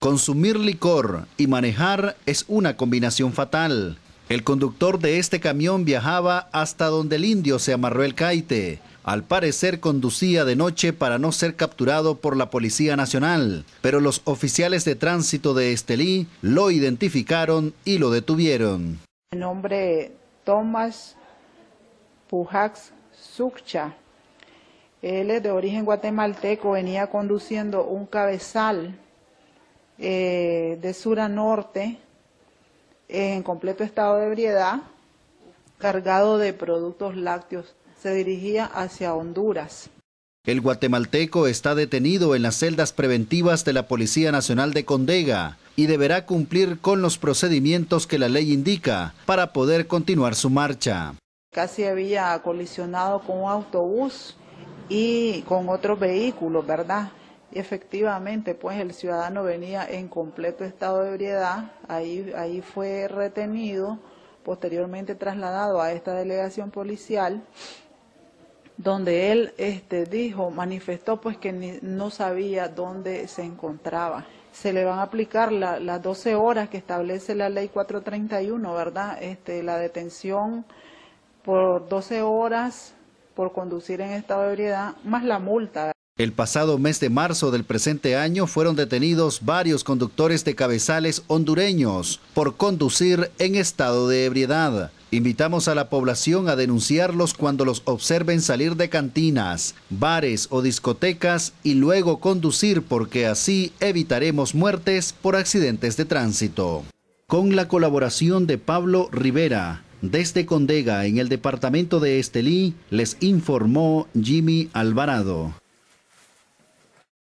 Consumir licor y manejar es una combinación fatal. El conductor de este camión viajaba hasta donde el indio se amarró el caite. Al parecer conducía de noche para no ser capturado por la Policía Nacional, pero los oficiales de tránsito de Estelí lo identificaron y lo detuvieron. El nombre Tomás Pujax Succha. Él es de origen guatemalteco, venía conduciendo un cabezal eh, de sur a norte en completo estado de ebriedad, cargado de productos lácteos se dirigía hacia Honduras. El guatemalteco está detenido en las celdas preventivas de la Policía Nacional de Condega y deberá cumplir con los procedimientos que la ley indica para poder continuar su marcha. Casi había colisionado con un autobús y con otros vehículos, ¿verdad? Efectivamente, pues el ciudadano venía en completo estado de ebriedad, ahí, ahí fue retenido, posteriormente trasladado a esta delegación policial donde él este, dijo, manifestó pues que no sabía dónde se encontraba. Se le van a aplicar las 12 horas que establece la ley 431, ¿verdad? Este, la detención por 12 horas por conducir en estado de ebriedad, más la multa. El pasado mes de marzo del presente año fueron detenidos varios conductores de cabezales hondureños por conducir en estado de ebriedad. Invitamos a la población a denunciarlos cuando los observen salir de cantinas, bares o discotecas y luego conducir porque así evitaremos muertes por accidentes de tránsito. Con la colaboración de Pablo Rivera, desde Condega en el departamento de Estelí, les informó Jimmy Alvarado.